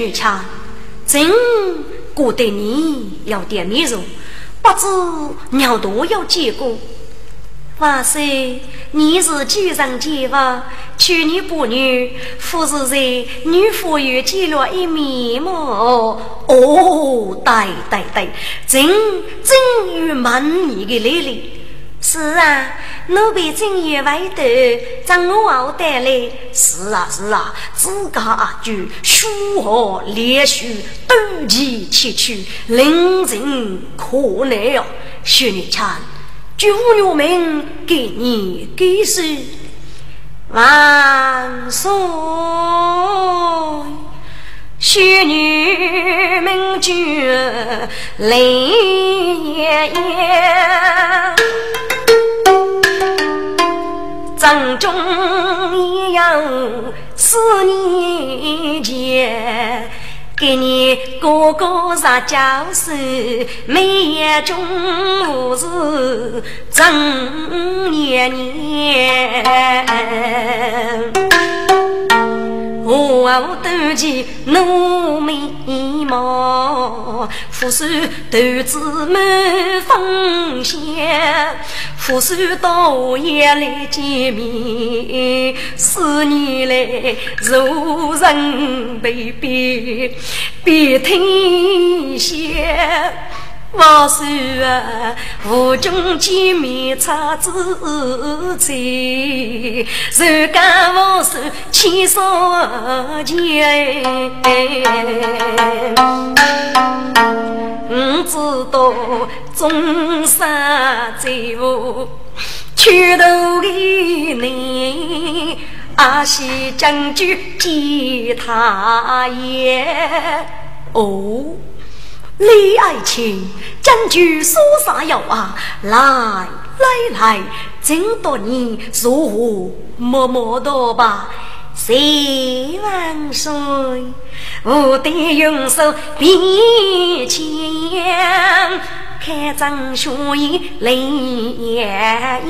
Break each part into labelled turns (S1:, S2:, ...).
S1: 女强，真觉得你有点面熟，不知鸟多有见过。哇塞，你是几人结吧？去年不女，夫是在女夫又见了一面么？哦，对对对，真真有满意的来历。是啊，奴婢正月外头将我熬带来。是啊是啊，自家阿舅书豪连续斗气七曲，令人可奈哟。薛女强。祝我们给你给谁万岁！仙女们就泪眼眼，正中一样思念间。给你哥哥撒娇时，每夜中午是正年年。我斗起浓眉毛，扶手头子满风香，扶手到夜来见面，思念来如人悲悲，别听弦。我说啊，无穷见面差子在，谁敢我说千少钱？我知道终生在乎屈头的你，阿西将军见他也哦。李爱卿，将军说啥要啊？来来来，请到你如何摸摸的吧。谢万岁，我的用手比枪。开张血眼泪眼，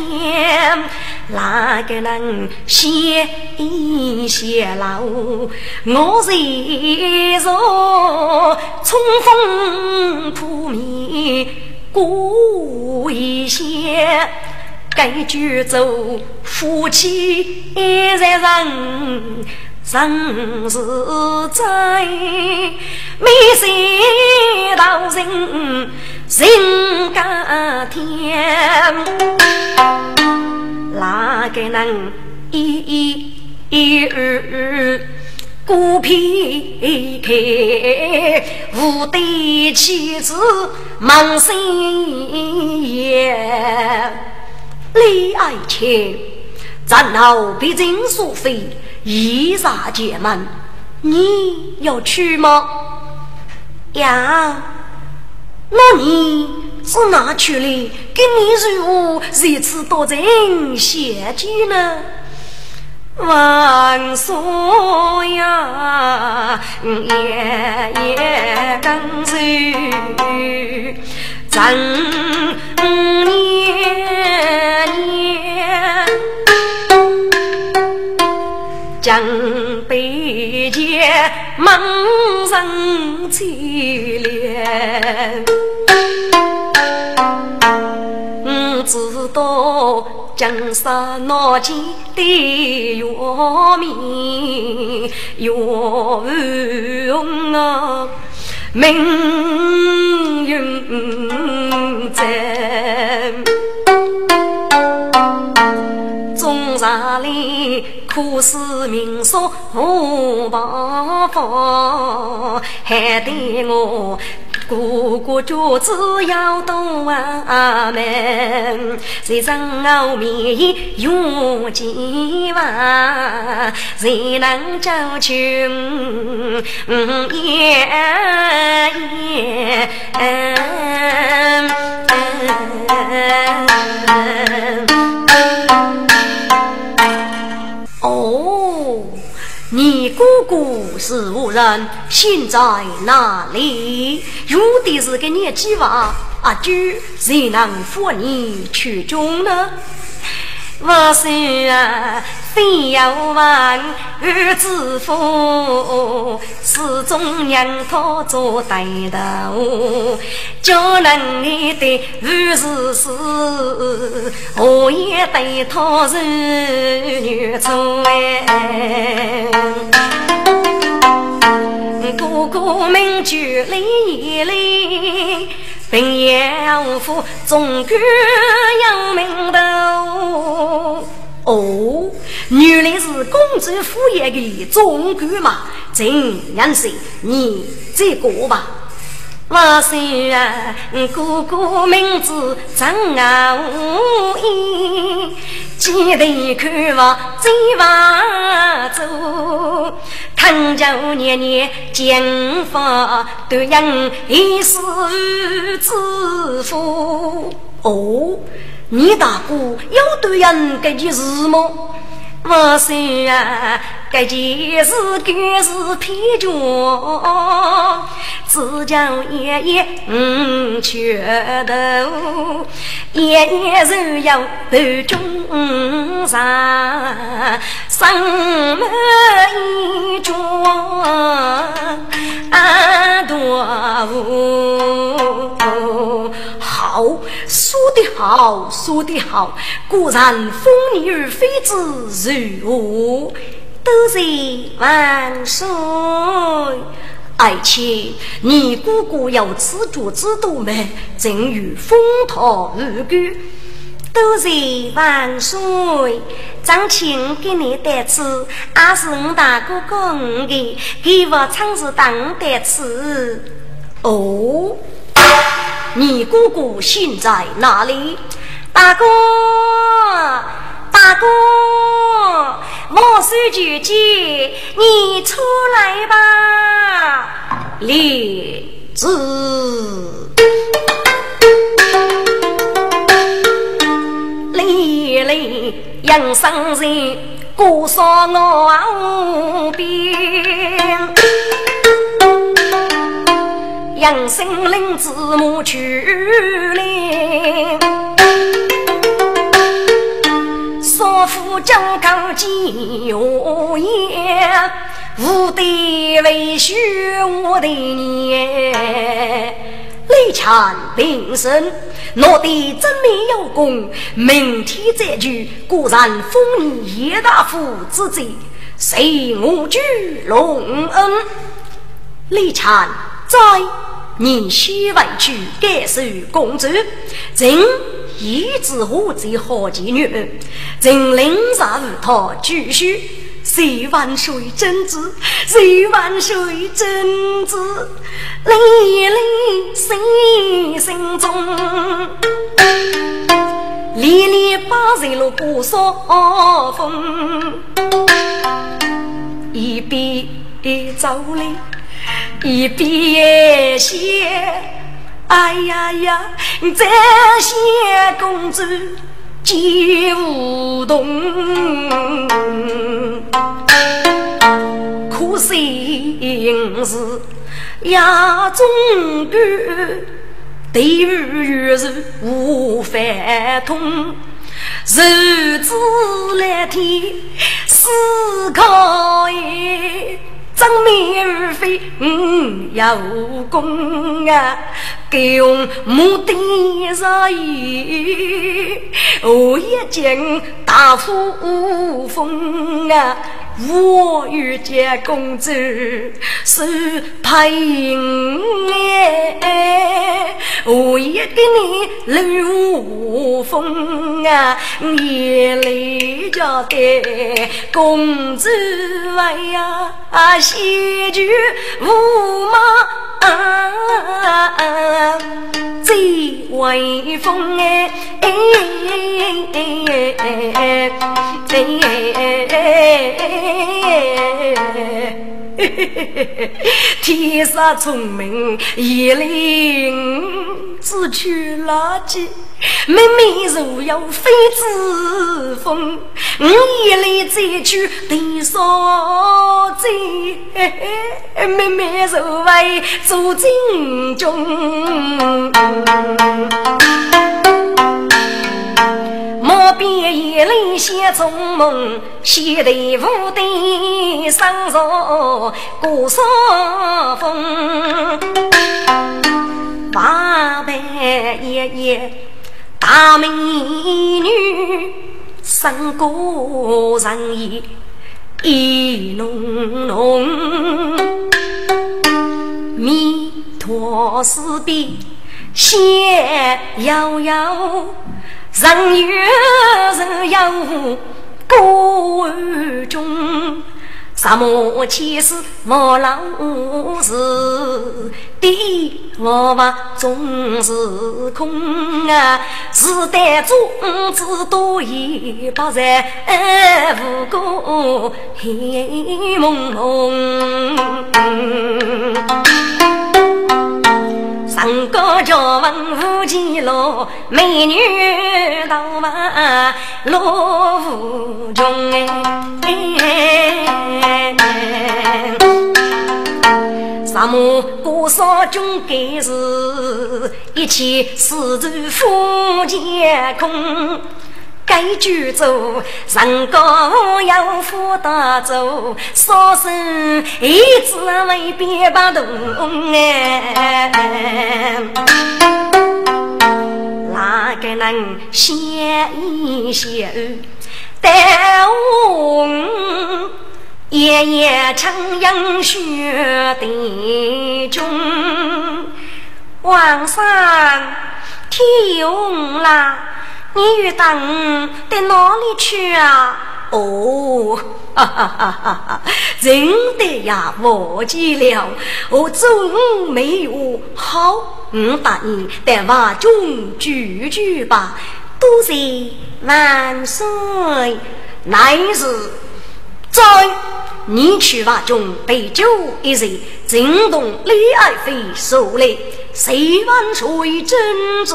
S1: 哪个能写一写老？我虽若冲锋扑灭过一些，该举走夫妻人人。生死在，美色道人人间天，哪个能一一二孤僻开，无对妻子忙心言，李爱卿，战后必尽所费。一杀解闷，你要去吗？呀，那你是哪去了？跟你如何如此多人谢举呢？万岁呀，夜夜跟随，真年年。江北街，梦人凄凉。我知道江山闹起的药名，药红啊，命运在。中山里苦思民宿无办法，害得我个个脚趾要动啊门，谁生后面用几万，谁能救穷也也。你哥哥是何人，现在哪里？有的是个年纪娃，阿舅谁能扶你去中呢？我虽啊，非要问儿子夫，始终让他做带头，叫人你的儿子是，我也对他是女做哎。哥哥们就来一来。本要夫总管要名头哦，原来是公主府爷的总管嘛！真样是你再过吧。我虽然哥哥名字张无义，记得看我走吧走。唐朝年年金发都养一世之福。哦，你大哥有对人这件事吗？我说啊，这件事该是偏脚，只叫爷爷嗯拳头，爷爷手要头中上，上门一桩多福。好，说得好，说得好，果然风女妃子如何？多谢万岁！而且，你姑姑有此主之度吗？正与风涛如歌。多谢万岁！张青给你带词，俺是我大哥哥的，给我唱是当带词。哦。你姑姑现在哪里？大哥，我是姐姐，你出来吧。莲子，丽丽，杨生人，过上我边。杨生领子母去了，少妇将高见有言，无得为婿我的年。李强平生，我的真没有功，明天再聚，果然封你叶大夫之罪，随我去隆恩。李强在。宁先委屈感受公主，朕一直护着好妓女，朕领上他继续。十万岁真子，十万岁真子，历历心心中，历历把人路过少风，一边走来。一边写，哎呀呀，这些公主皆无动，可惜是呀，中国对于是无法通，日子来天思考也。张面而飞，嗯，有功啊！给用目的是意，我一见大富风啊！我遇见公主是配哎，我也给你留风啊！眼泪叫的公主为呀，喜剧无马啊最威风哎哎哎哎哎哎！天生聪明，一领只取垃圾，明明如有非之风，我一领再去地上在妹妹受为做金钟。莫比夜里写中梦，写对无的生若过山峰。八百爷爷大美女，身高人意意浓浓，弥陀寺边写悠悠。人有人有过中，什么前世莫老事，地我话总是空啊！是待种子多也不在，无辜黑蒙蒙。上高桥问无几路，美女到嘛路无穷哎。什么多少种该是，一切四周风皆空。该举走，人高要扶大走，少生一子未必不同哎。哪个能写一写？但我夜夜唱杨雪的中，皇上天红了。你与大五到哪里去啊？哦，哈哈哈哈哈！真的呀，忘记了，我中午没有好，我答应带瓦中聚聚吧。多谢万岁！乃是在你去瓦中备酒一日，惊动李爱妃手里，十万岁真子。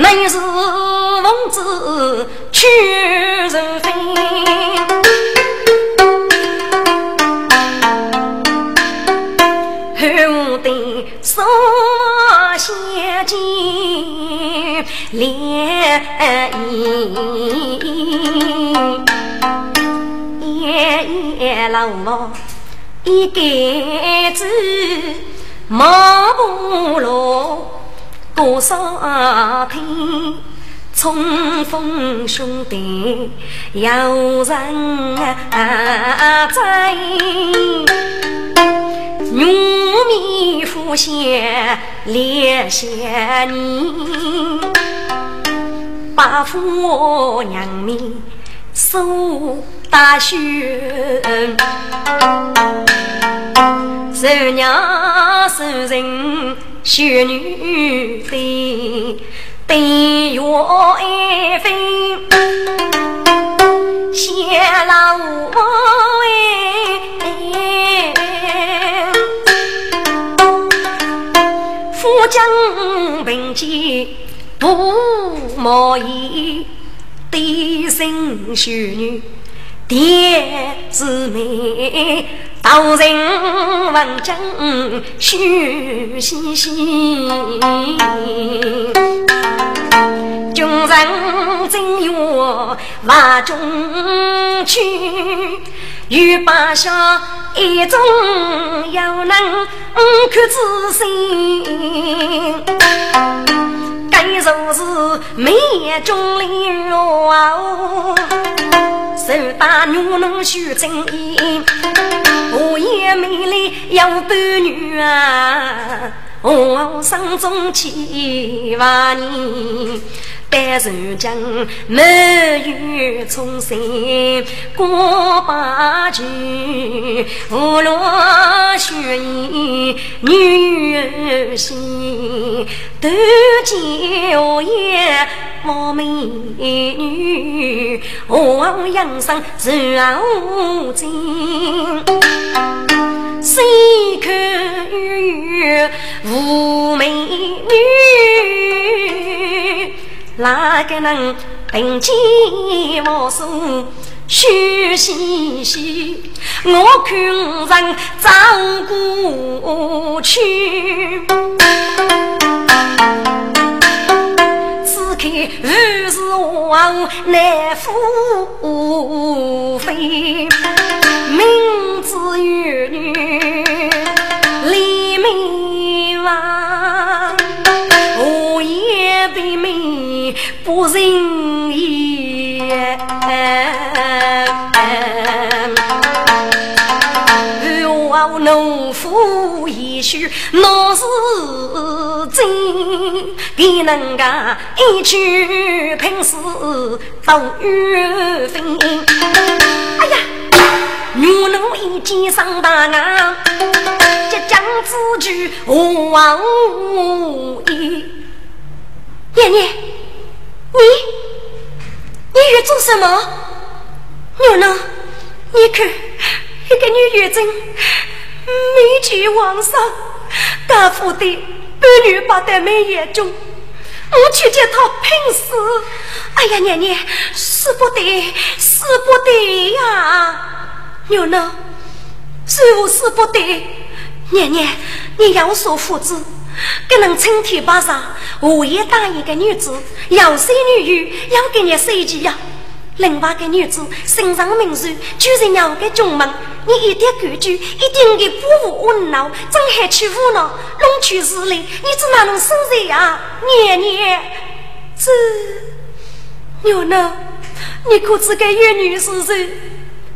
S1: 乃是王子屈人非，后得所写进联姻，夜夜老我一个字毛不落。多少天，冲锋兄弟有人在，玉面虎血烈血你，八府娘们受大雪，受娘受人。秀女飞，对月爱飞，谢老哎，富将并肩不冒衣，低声秀女。爹姊妹，道人闻讲羞兮兮，军人正月万中去，欲把下一种要能可知心，该说是眉中灵哦。手打女能绣针衣，我也美丽要伴女啊！我生中千万年。但如今没有重新过八九，无论血衣女儿心，都叫也貌美女，我养生如金，谁可与无美女？哪个能凭借我手须细细，我看人长过去。此刻如是王难复飞，明知有女李明王，也被美不仁义。农夫也许那是真，给人家一曲平时都有分。哎呀，女奴一见上大岸，即将自居王爷。爷爷，你你要做什么？女奴，你看一个女月经。没见皇上，家父的半女把在眉眼中，我去见他拼死。哎呀，娘娘，死不得，死不得呀！牛呢？是我死不得。娘娘，你要说父子，给能春天八上，我也答应个女子，要生女婿，要给你设计呀。另外个女子身上名书，居然要个中门，你一点规矩，一定给不服温闹，怎还去胡闹？弄去事嘞，你怎哪能生人啊？娘娘，这娘呢？你可知该有女是谁？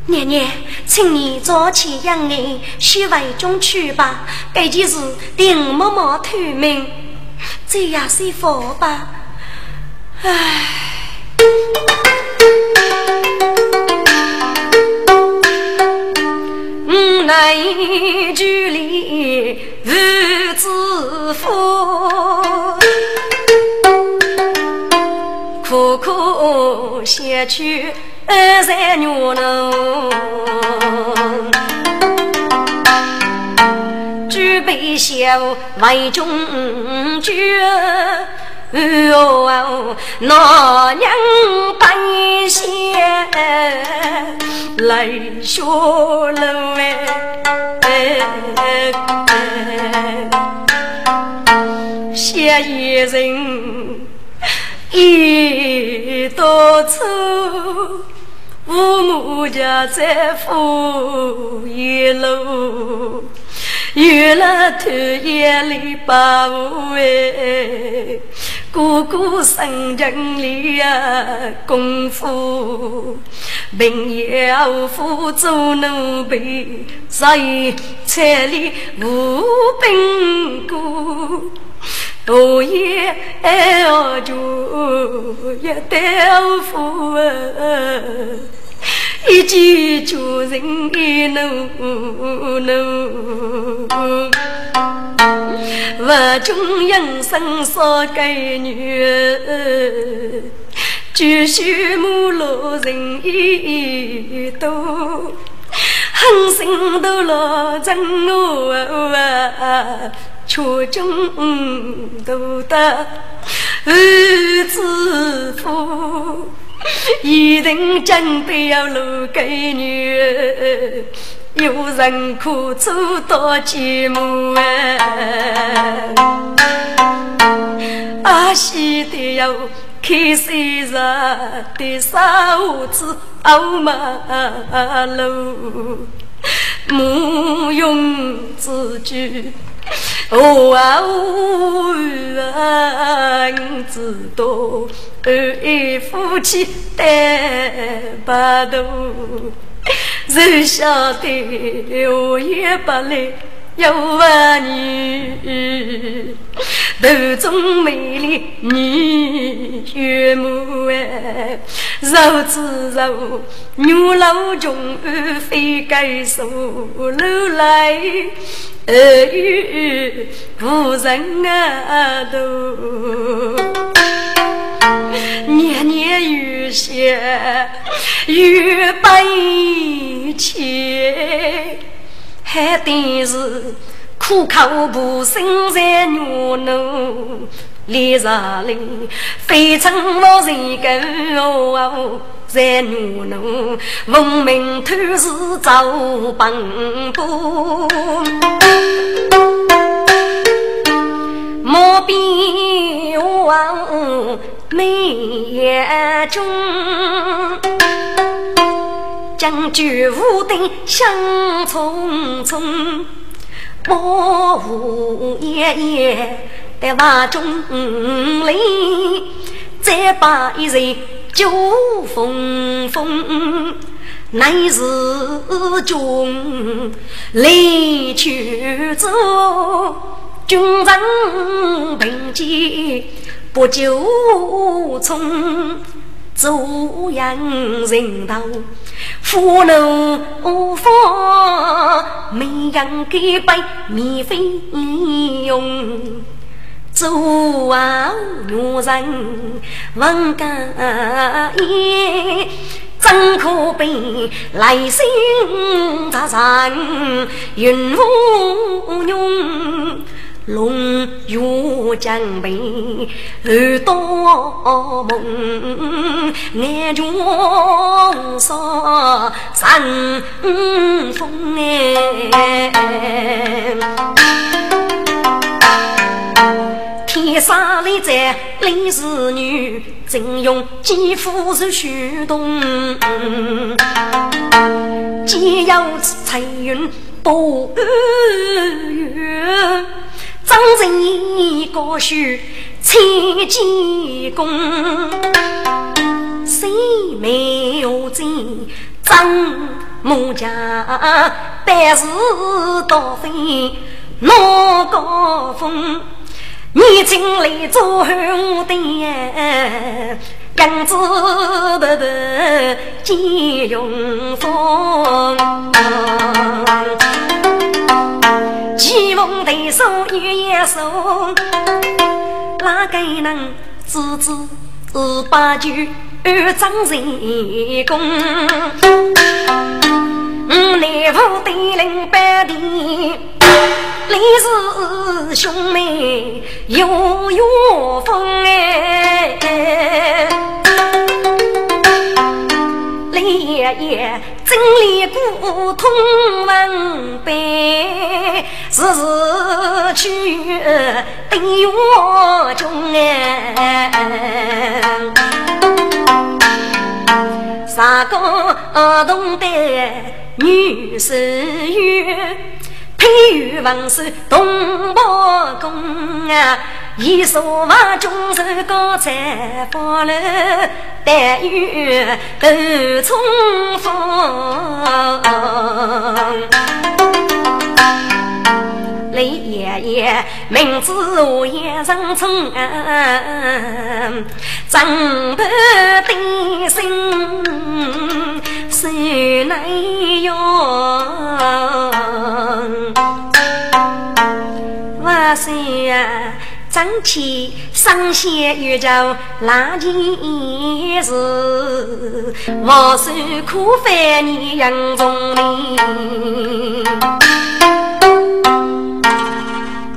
S1: 娘娘，请你早起养眼，去外中去吧。这件事定默默透明，这样是佛吧？唉。无奈距离无知府，苦苦写去二三月浓，举杯笑为中酒。哦，那娘半夜来学楼哎，写一人一多愁，父母家在富一路。有了头眼里把我哎，哥哥生情里呀功夫，平夜负做奴婢，在菜里无兵过，多夜熬酒一刀夫啊。一见旧人一怒怒，不中人生少给女，继续母老人一多，狠心都老真我啊，却中都得儿子福。一人准备要路给女，有人苦楚多寂寞啊！阿西的要开西日的嫂子傲马路，慕容之举。我啊哦啊，知道二爱夫妻单白头，谁晓得我也不来有儿女，头中美丽女岳母哎，肉之肉，牛老穷非该受楼来。儿女不人啊都，年年有些有悲切，还得是苦口不胜在牛奴脸上里，非常无人跟哦，在怒怒，闻名突是走奔波，莫比望眉眼中。将军无定想匆匆，我无爷爷在瓦中里，再把一人酒风风，乃是君离去走，军人并肩不久从。祖阳人道，福禄无方，没人给白免费用。祖啊女人问个言，怎可悲来生杂人云无用。龙跃江边耳朵蒙，眼中扫山风。天上来在李氏女，正用肌肤是虚动，既要彩云多月。张人一个须千金功，谁没有进张木家？但是倒飞那高峰，你进来做红的，样子不不见用风。棋逢对手有眼熟，哪个能支支把酒张成功？五内府对领百地，李氏兄妹有缘分。爷爷整理古通文碑，时时去对我穷哎。三个同的女士有，配与文是东伯公啊。一说话终是高才发了，但愿得重逢。雷爷爷名字我也上称，长辈的心谁来用？哇塞呀！张起上线宇宙那件事，我是苦烦你杨宗林。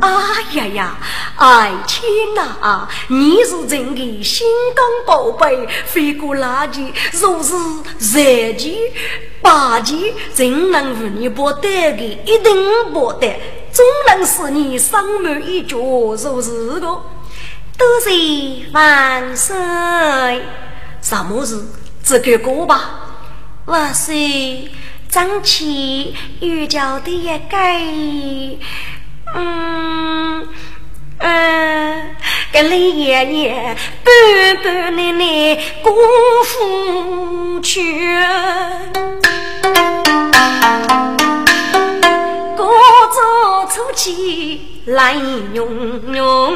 S1: 哎呀呀，爱情呐，你是真的心肝宝贝，飞过垃圾，若是热气、霸气，真能与你不得的，一定不得。总能使你上满一脚，如是个，多谢万岁。什么事？这个歌吧。万岁，张起玉教的一个，嗯嗯，跟李爷爷半半奶奶过夫去。出去来用用，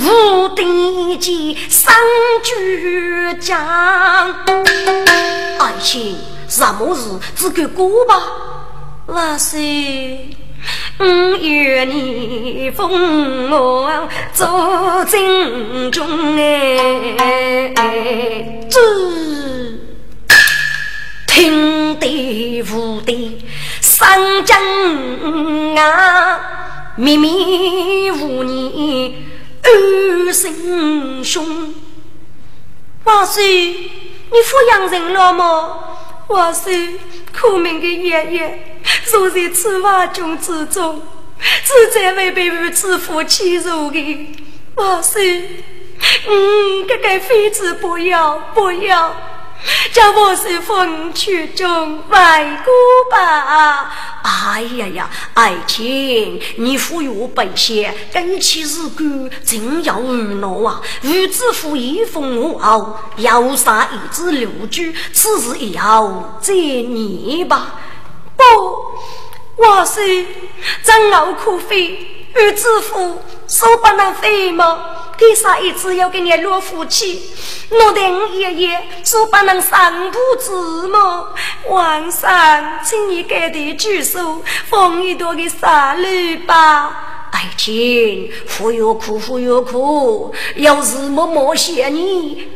S1: 无敌剑三绝将。爱情什么事只给过吧？万岁，五月你封我做正中哎，只听得无得。三江啊，密密无你二声兄，万岁你抚养人了吗？我是苦命的爷爷，若在此瓦中之中，只在会被儿子夫欺辱的。我是，嗯，这个妃子不要不要。叫我是风曲中外姑吧。哎呀呀，爱卿，你富有本钱，跟起日干真要愚弄啊！与子夫一封我后，要杀一只六驹，此事也要责你吧？不，我是真傲可飞，与子夫手不能飞吗？为啥一直要给你落夫妻，我的爷爷说不能上不子吗？皇上，请你给点举手放一朵的沙律吧。爱卿，忽悠苦，忽悠苦，要是默默谢你，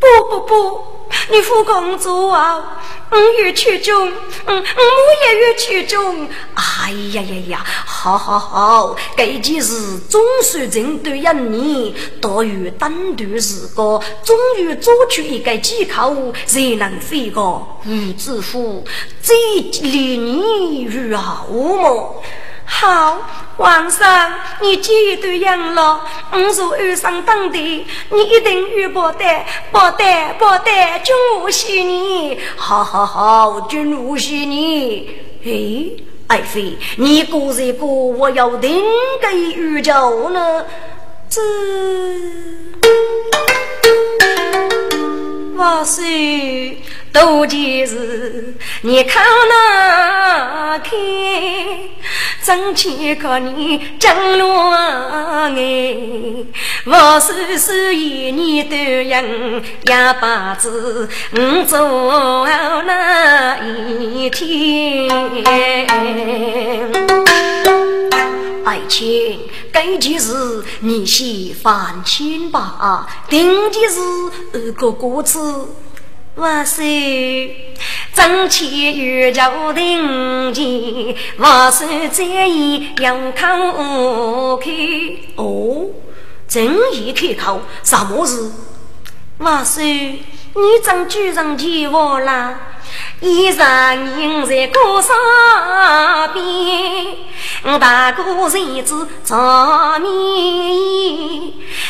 S1: 不不不。你父公主啊，我欲曲中，嗯，我也欲曲中。哎呀呀呀，好好好，这件事总算成对于你，多于单独是个，终于做出一个借口，才能飞过玉子府，这离你如好么？好，皇上，你既然对应了，我若遇上当地，你一定遇不得，不得，不得，君无戏你。好好好，君无戏你。哎，爱妃，你过这个，我要定个宇宙呢？这。我是多件事，你看那看，真情可你真乱哎！我是属于你的人，哑巴子，我做那一天。爱情，这件事你先放心吧。定的是二个歌词，我是真情宇宙定情，我是在意阳康开。哦，正意开口，什么事？我是你怎居上见我了？一人人在高山边，大哥日子长绵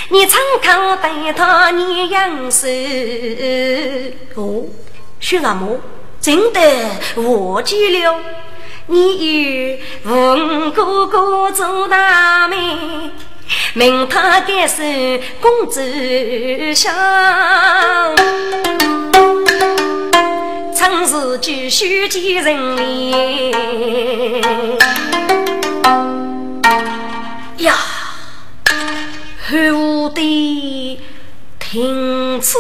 S1: 你参考对他你样式哦，徐阿母真的忘记了，你与五哥哥做大妹，命他该是公子相。曾是继续见人面呀，后的听此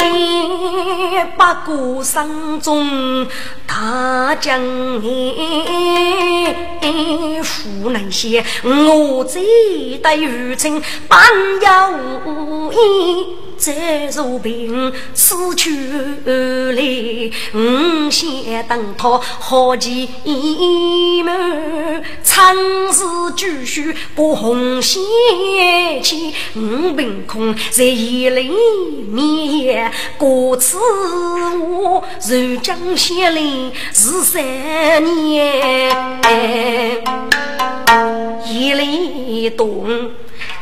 S1: 言，八股山中大将哎，湖南县我在待如今半夜无烟。再如病死去来，五先等他好几门，长时继续不红线去，五凭空在夜里面过此我如江仙林十三年，夜里动。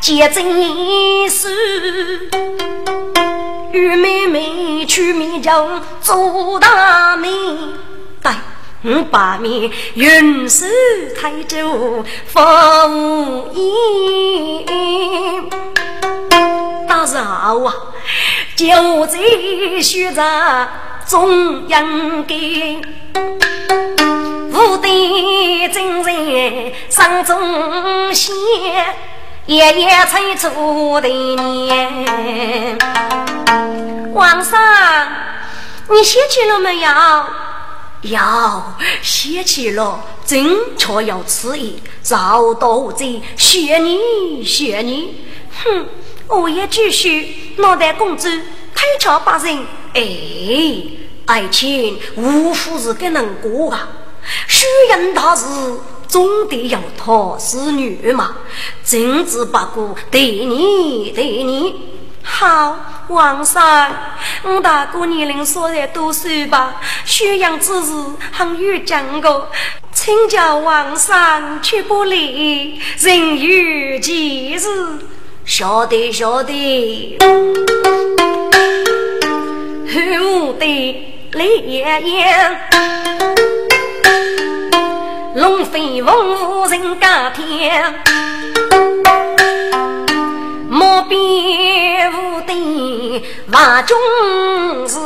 S1: 结真是与妹妹去米江做大媒，对，我把面云手抬走放衣。大少啊，就在选择中央给，无敌真人上中线。爷爷催促的年，皇上，你歇去了没有？要写起了，正确要此意，早到这谢你谢你。哼，我也继续脑袋公主推敲把人。哎，爱情无非是给能过啊，虚人大事。总得要讨是女嘛，政治不过对你对你好，皇上，我大哥年龄虽然多岁吧，宣扬之事很有讲过，请教皇上却不理，人有其事，
S2: 晓得晓得。
S1: 后的烈焰，龙飞凤舞人家天。我比无敌万中士，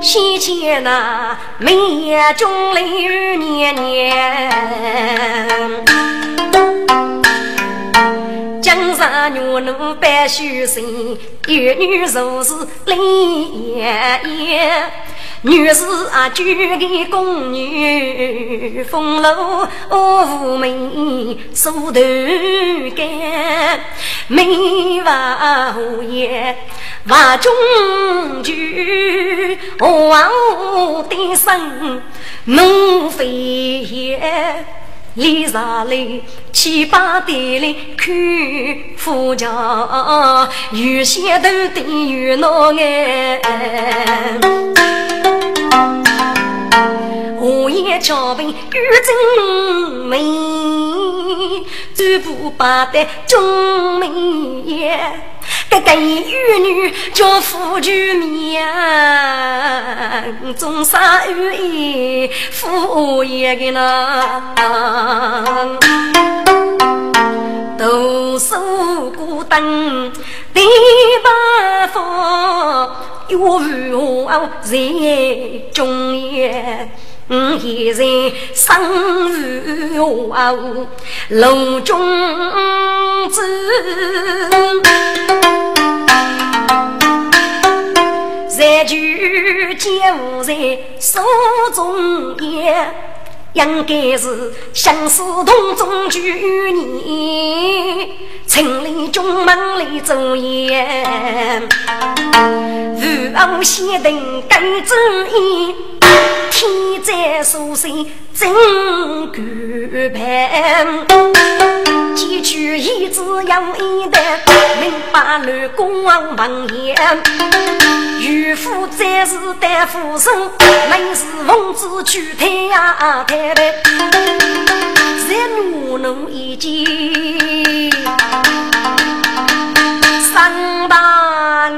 S1: 先前那灭中雷年年，江山女奴百须生，一女如是泪眼眼。女士啊，举个宫女，风流妩媚，梳头干，眉发胡叶，画中举，王的身怒飞燕，李上来七八点来看夫家，有些头的有脑哎。我也桥边玉真美，走步八得中美艳。个个玉女叫夫君面，中山玉衣夫一个那，都守孤灯第八方，有我在中原。我现在生如画，楼中走，三句皆无在手中烟。应该是相思洞中救你，城里中门里走烟，日后先等更注意，天在苏醒真顾盼，几句一字要一代，明白了公王王言，渔夫在是担夫生，没事奉旨去太阳太。人无能一见，三八啊，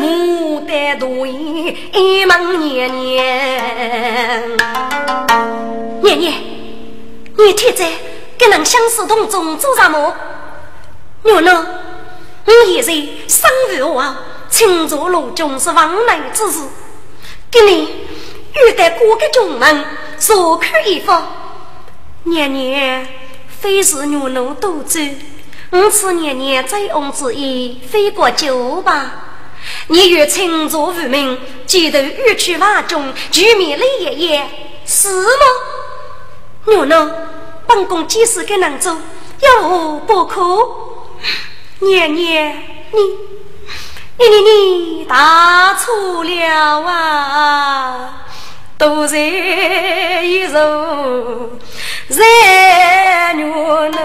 S1: 牡丹多一一门年年，年年，你天在跟人相思同中做什么？牛呢？我现在生于我，乘坐路中是往来之事。给你遇得过个中门，所看一方。年年非是牛奴多走，我此年年醉翁之意，非过酒吧。你欲乘坐无名，几头欲去瓦中，居民泪爷爷，是吗？牛奴，本宫即使给能走，有何不可？年年，你。你你你打错了啊！都在一首在牛奴，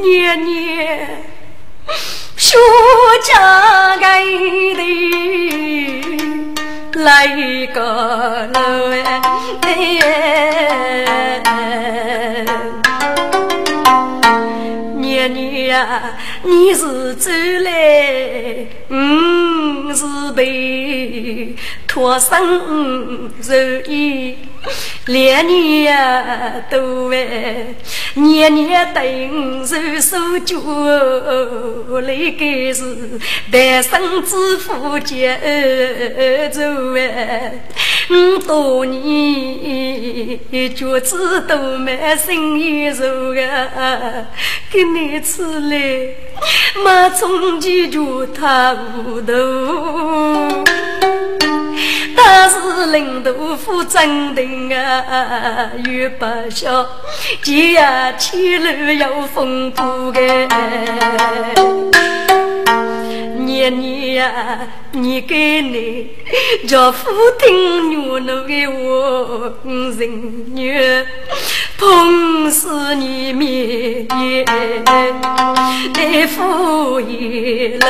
S1: 年年说家该的来个路哎。女呀，你是走来，我是被托生受益。连年呀，都为年年等受受教，那个是单身之父接走哎。五多年，脚趾都没心意肉啊，给你吃来，没从前就太糊涂。但是领豆腐真定啊，又不笑，今夜起路有风波个。年年呀，你给你叫父听女奴的话，人女碰死你面也得负一路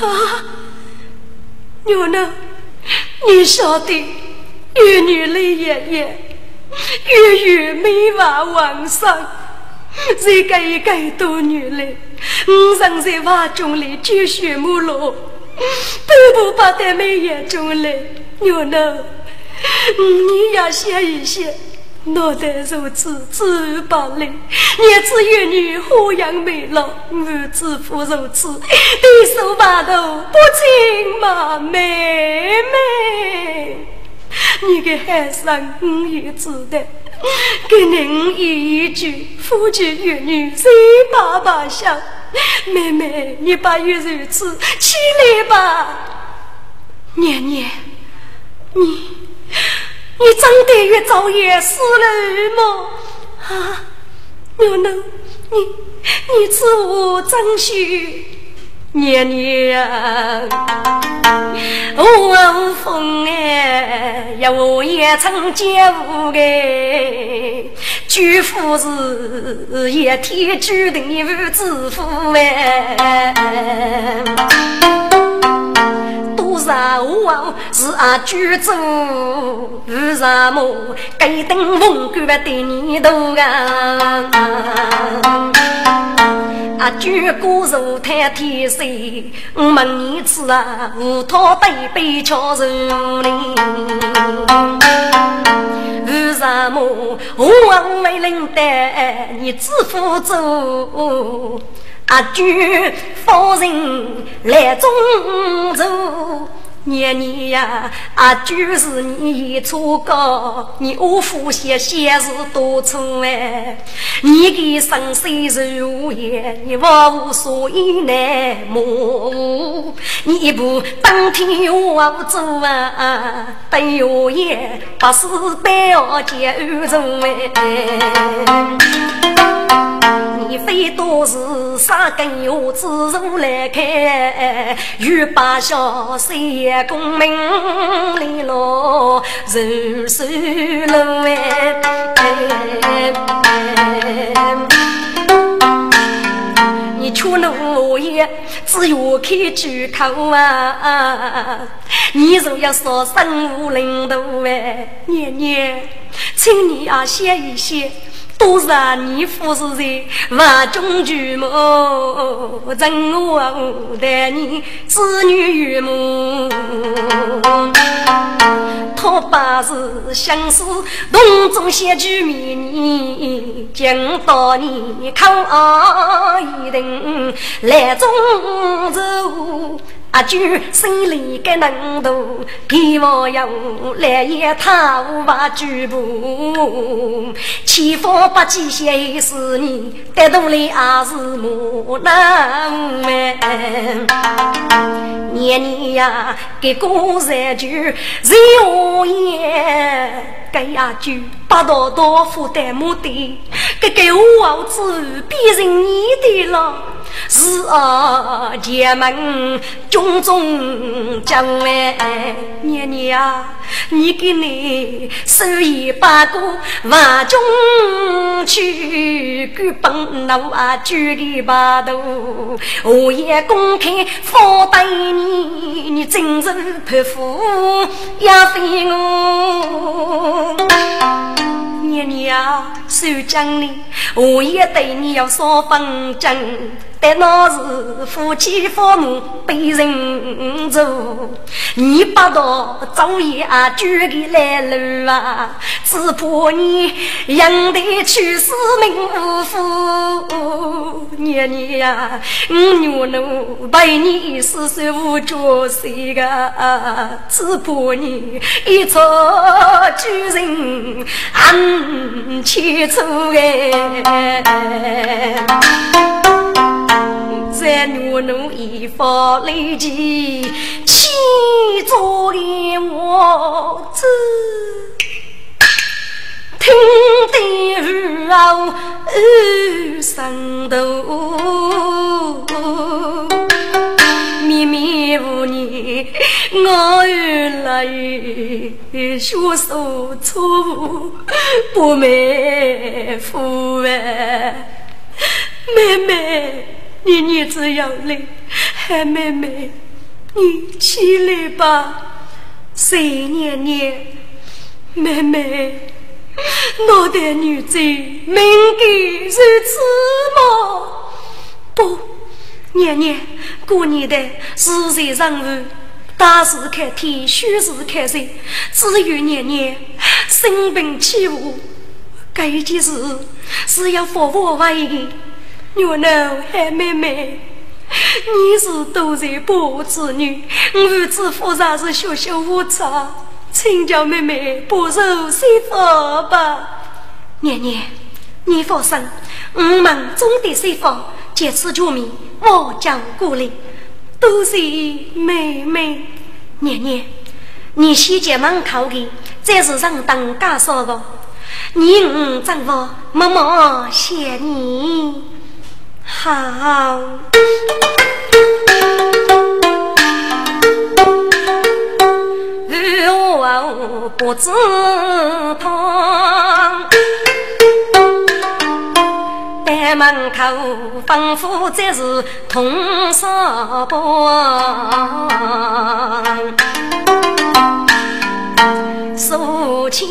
S1: 啊！女奴，你晓得玉女泪眼眼？月月美娃王上，一个一个多女来，我生在娃中里就血母罗，都不把在眉眼中来。娘呢，你要想一想，脑袋如此只把泪，年子月女花样美老，儿子夫如此，低手把头不亲嘛，妹妹。你给孩生我也知道，给您一句夫妻儿女谁爸爸想？妹妹，你把月如此起来吧。娘娘，你你长得越早也死了吗？啊，娘娘，你你知我真虚。年年无风哎，呀我也曾见过哎，举夫是一天注定无知夫哎，多少我是啊举子，为什么该等风干对你多啊？啊，举锅如太天水，我问你次啊，无托对杯敲成林。为什么我为领带你知府走？啊，举夫人来中州。年年呀，啊，就是你一出高，你我夫些先是多错哎，你的生死如烟，你无所以难磨，你一步当天我走啊，等我也不是白要结二重哎。你非多是啥根由自如来开，欲把小功名利落如水路哎。你出奴也只有开句口啊！你若要说生无领导哎，年年，请你啊歇一歇。都是你夫是在万中举目，真我待你子女与母。他把是相思洞中写句谜语，讲到你靠一定来中州。阿句心里个能度，希望要来一趟把举步，千方百计些是你，得到了也是莫能哎。年年呀，给过三句谁无言？该呀句八道道负担目的，给给我子变成你的了。是啊，姐们军中将来，年年啊，你给你手一把过万中去，根本那啊举的把头，我也公开放待你，你真是泼妇要飞我，年年啊，手将你，我也对你要说分真。但那是夫妻父母被人揍，你不到早夜举给来路啊，只怕你养得去死命无福。年年呀，我娘奴陪你死守无角色个，只怕你一朝举人暗切出哎。在怒怒一发雷击，气作的我子听得耳二生头，绵绵无念，我儿来学手错误，不妹夫哎，妹妹，你日子要来，嗨妹妹，你起来吧，谁念念，妹妹。我的女子命该如此吗？不，娘娘，过年的是谁让我，大事看天，小事看人。只有娘娘生病起舞，这件事是要服我为的。娘娘喊妹妹，你是多才多子女，儿子夫人是学学无差。请叫妹妹不受媳妇吧，娘娘，你放心，我们中的媳妇借此救命，我将过来。多谢妹妹，娘娘，你先进门口的，这是上当家嫂的，你我丈夫默默谢你，好。不知痛，在门口吩咐这是通少帮，手牵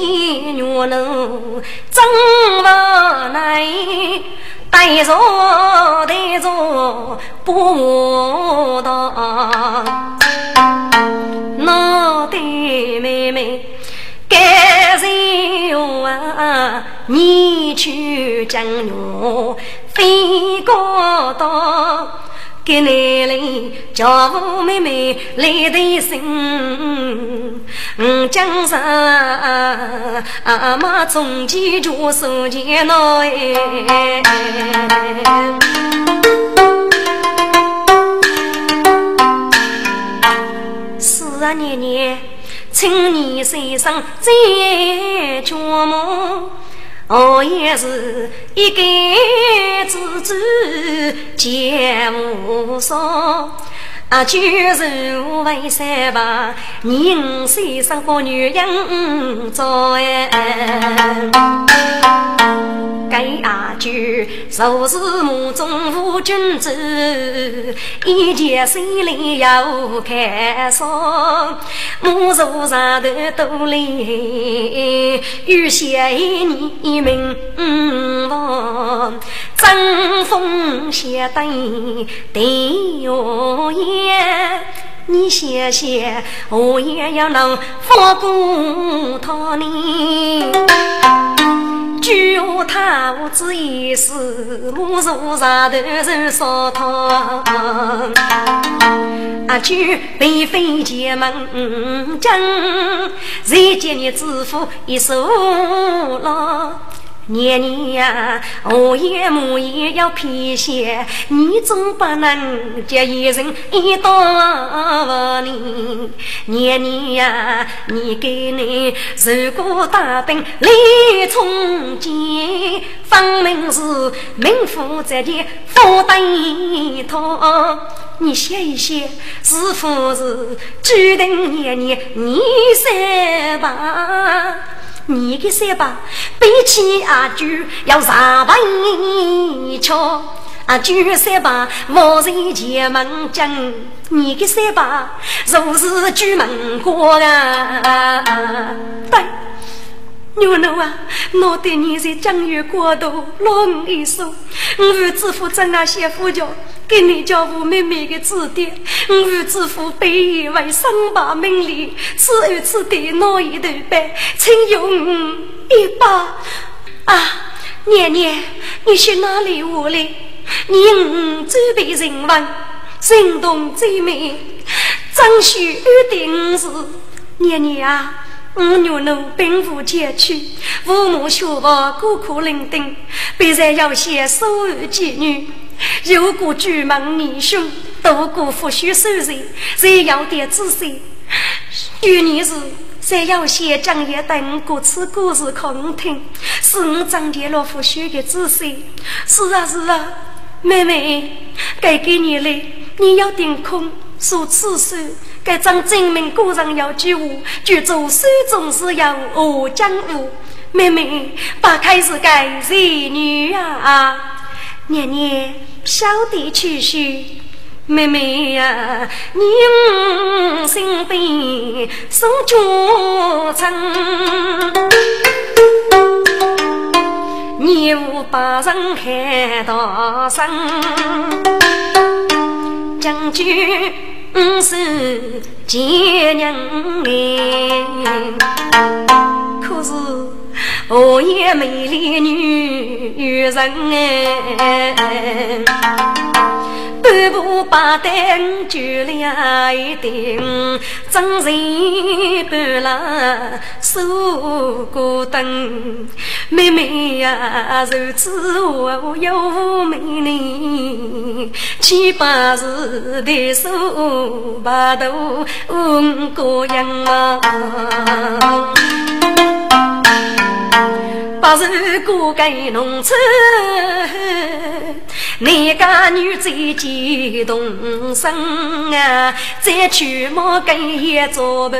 S1: 牛奴真无奈，带着带着不当。我的妹妹，该人啊，你去将我飞过到，给奶奶叫我妹妹来的心，我将上阿妈从前就手牵来。年年，请你身上再琢磨，我也是一根子子见无双。啊，就是为三八，人世生个女人做哎。该阿舅若是目中无君子，一见心里要开爽。母坐上头多累，有些你命亡。争风相对对哟耶，你想想，我也要能放过他呢。据我他无知一时，我坐上头受烧烫。啊，就被飞剑门将，谁见你知府一手了？年年呀，我也母也要偏心，你总不能叫一人一刀你。年年呀，你给你受过大病来冲剑，分明是名副在的福大堂。你想一想，是否是注定年年你三八？你的三八背起阿九要上百一桥，阿九三八莫人前门将，你的三八若是九门过啊！对。牛奴啊，我对你在江月过度老五一说，我儿子夫正啊写夫教，给你教吴妹妹的字典。我儿子夫被以为身败名裂，此后此地哪一头白，请用一把啊！娘娘，你去哪里我来？你我准备人文，行动最美，张须安定是娘娘啊！我牛奴并无前去，父母学佛孤苦伶仃，必然要先守候妓女。如果朱门女兄渡过腐朽受罪，再要点仔细。去年是再要先讲一段歌词故事空听，是我张杰老夫学的仔细。是啊是啊，妹妹，该给你了，你要定空说此事。该张证明果然要救我，就做手中是要我江湖。妹妹，打开是该儿女啊，年年小弟去许。妹妹呀，你心病送绝尘，你无把人看大声，将军是贱人可是我也美丽女人哎。半步八担就两一顶，真人半拉手过灯。妹妹呀，如此我有美丽，七八十的手把头五个样啊。八十个给农村。那个女最激动声啊，再去莫跟也做伴，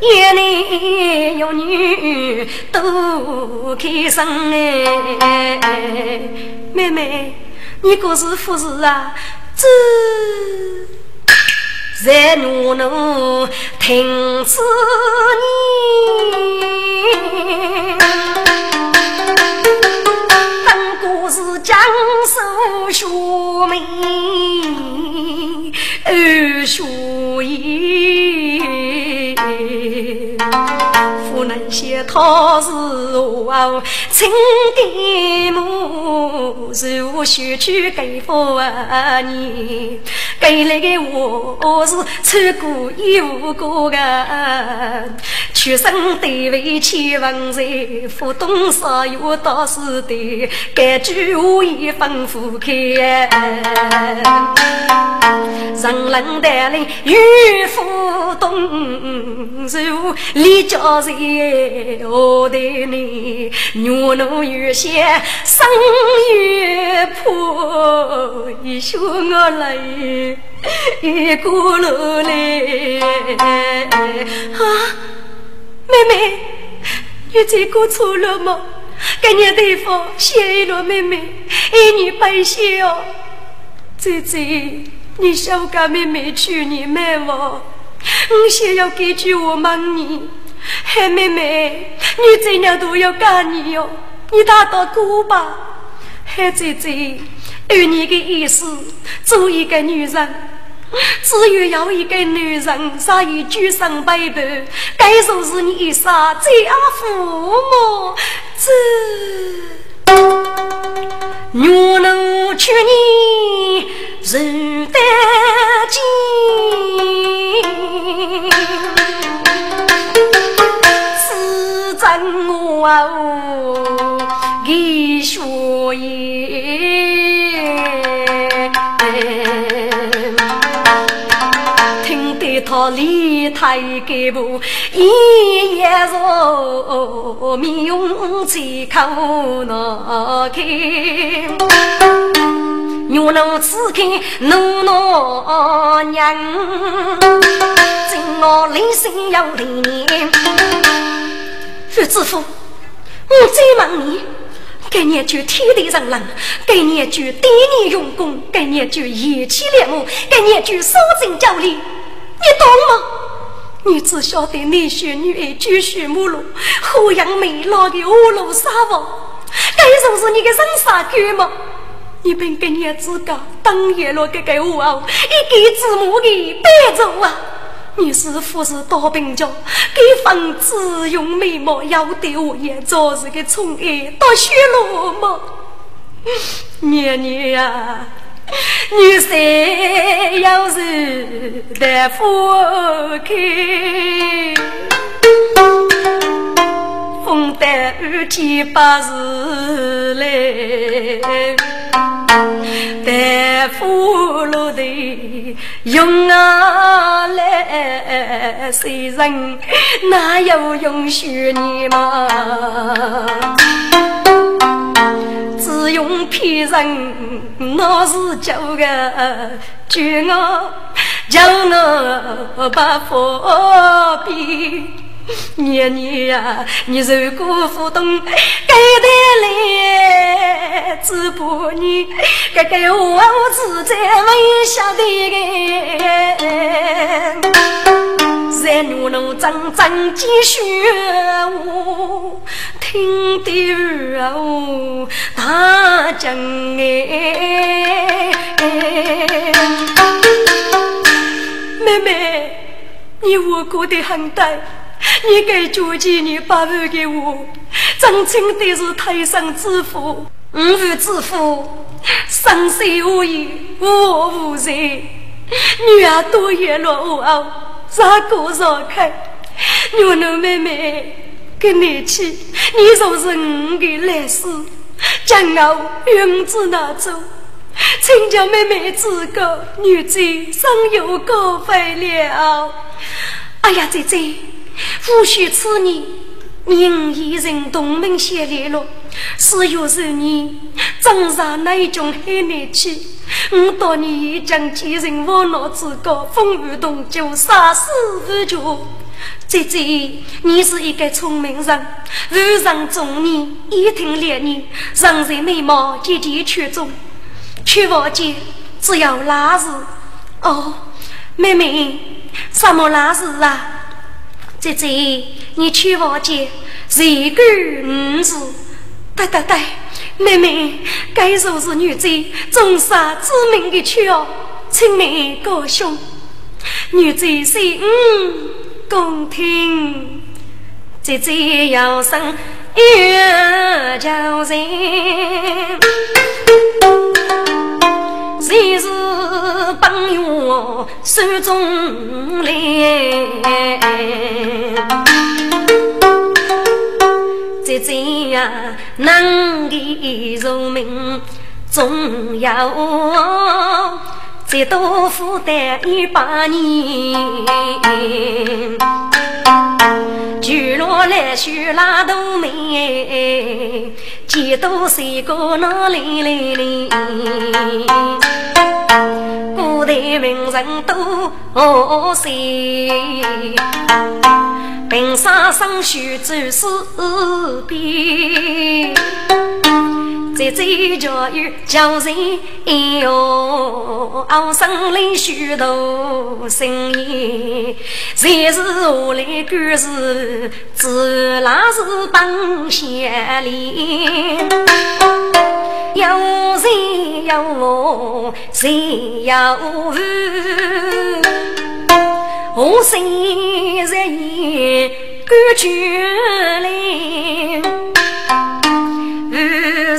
S1: 一男有女都开心哎。妹妹，你可是富士啊？这在怒怒听此我。是江苏学妹二学艺。不能写他是我亲爹母，是我学去给父你，给来的我是穿过衣服过个，出生地位千万岁，不懂啥有大事的，该句话一吩咐开，人人带领与不懂，是李家人。我的你，月浓月些，生与破，一宿我泪一咕噜泪。啊，妹妹，你这个错了吗？给你对方谢了妹妹，一女白谢哦。姐姐，你小家妹妹去年买我，我想要给句我问你。黑，妹妹，你这样都要干你哟！你打到过吧？黑，姐姐，按你的意思，做一个女人，只有要一个女人，才有举身背叛，该说是你一生最爱父母这女人娶你受得紧。真我给说言，听得他离太给步，一夜若面容最可难看，若能此刻怒恼娘，今我临心要离念。徐知府，我再问你，给你就天地人人，给你就对你用功，给你就义气烈母，给你就守正教理，懂吗？你只晓得你选女儿就选母路，何样美老的五路沙王，该说是你的人杀狗吗？你本给你自个当夜了这个我哦，一个字母的白走啊！你是不是大病家？给房子用眉毛要对我也做是个宠爱到血落吗？年年呀，女婿要是得夫开，风带雨天八时来。白虎落地用啊来，谁人哪有容许你嘛？只用骗人，那是叫个叫我叫我把佛比。年年呀，你受过浮动，该得来，只怕你该该我自在微笑的个，在怒怒张张继续我听的儿大讲哎，妹妹，你我过得很呆。你给交钱，你把万给我，张清的是太上之福，五福之福，生死无疑，我无罪。女儿多言落后，啥个啥开？我那妹妹跟你去，你就是我的来世，将我永子拿走，请叫妹妹自个女婿生有高飞了。哎呀，姐姐。或许此年人已人同门协力了，是有是你长上那一种黑内气。我当你一将几人往脑之高，风雨同舟，杀死无求。姐姐，你是一个聪明人，日上中年，一听烈女，人人美貌节节出众。去房间，只要拉事。哦，妹妹，什么拉事啊？姐姐，你去房间，谁个五字？对对对，妹妹，该说是女贼，重杀致命的去哦，请你高兄。女贼是嗯，共听。姐姐要生月叫人。谁是本月手中来？姐姐呀，能的入门总要再多负担一百年。举落来学拉都美，几多谁个那里来来？古代名人多谁？平生生须走四边。在这教育教人哎哟，熬生里许多生意，谁是我来管事？自然是帮县里，有谁有我，谁有我？我心人感觉来。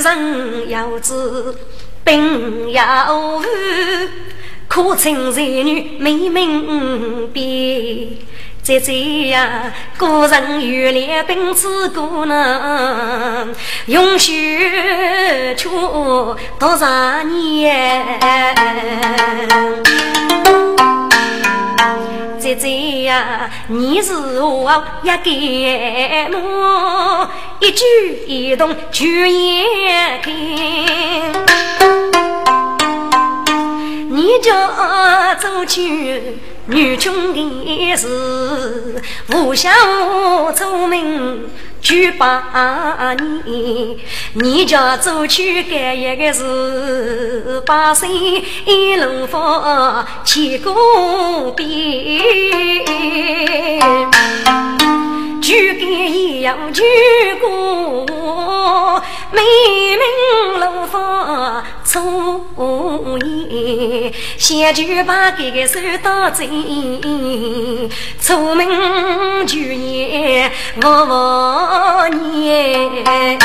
S1: 人要知病要医，可称才女没明白。在这呀，古人有两本子古呢，用血出多少年？姐姐呀，你是我一个梦，一举一动全眼看。你家走去女穷的是，无孝聪明。九八年，你家走去干一个事，把心一路放千古边。举杆一样举过，明明路放粗言，先就把这个手当真，出门去年我年。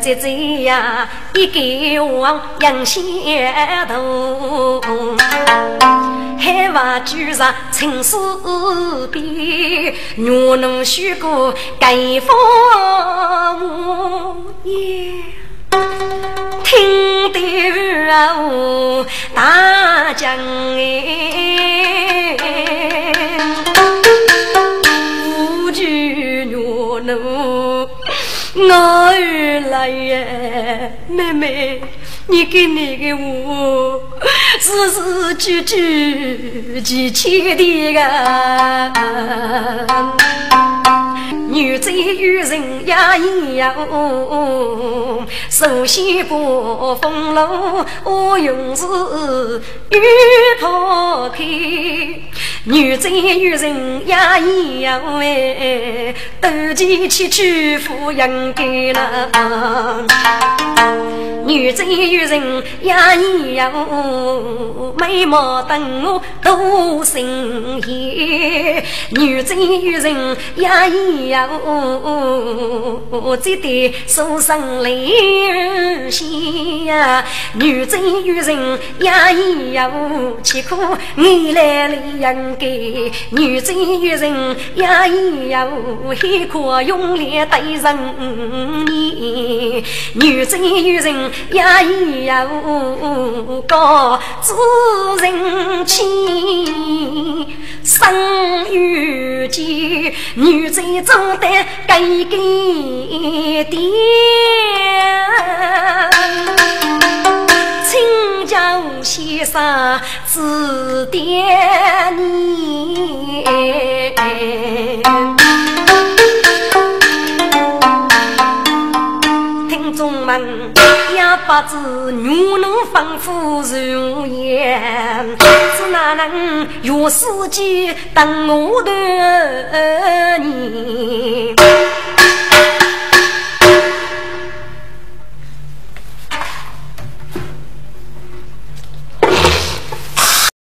S1: 姐姐呀，一个望杨仙头，海海外居上青丝边，若能许过盖房屋听得我大将哎，惧若能我儿来呀，妹妹。你给那个我，字字句句记起的个。女贼与人也一样，首先不封楼，我用是与抛开。女贼与人也一样哎，斗气去去富养给了。女贼与人也一样，美貌等我多神仙。女贼与人也一样。我只得受伤泪先呀，女真女人也一样，岂可你来两个？女真女人也一样，还可用力对人你？女真女人也一样，高主人情，生与见，女真中。得给给点，请教先生指点你。听众们也。不知女能丰富容颜，是哪能用时间等我的你？